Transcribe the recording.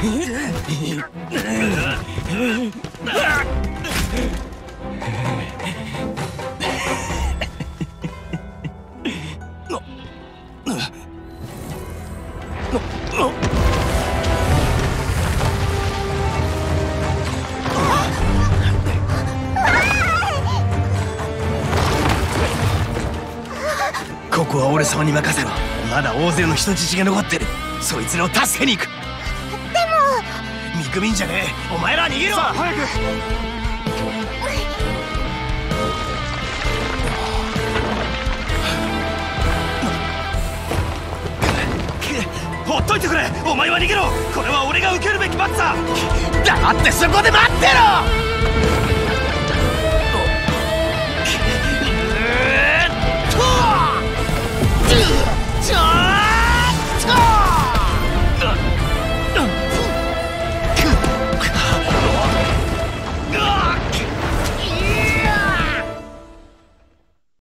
ここは俺様に任せろ。まだ大勢の人質が残ってる。そいつらを助けに行く。くびんじゃねえ。お前ら逃げろ。さあ早く。ほっといてくれ。お前は逃げろ。これは俺が受けるべき罰だ。黙ってそこで待ってろ